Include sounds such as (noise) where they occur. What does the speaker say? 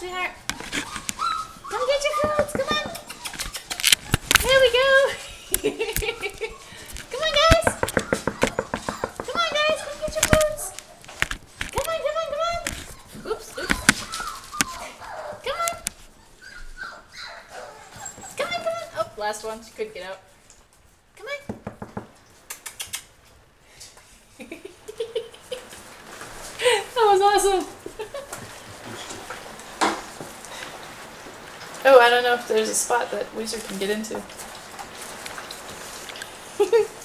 sweetheart. Come get your clothes. Come on. There we go. (laughs) come on, guys. Come on, guys. Come get your clothes. Come on, come on, come on. Oops, oops. Come on. Come on, come on. Oh, last one. She couldn't get out. (laughs) That was awesome. Oh, I don't know if there's a spot that Wizard can get into. (laughs)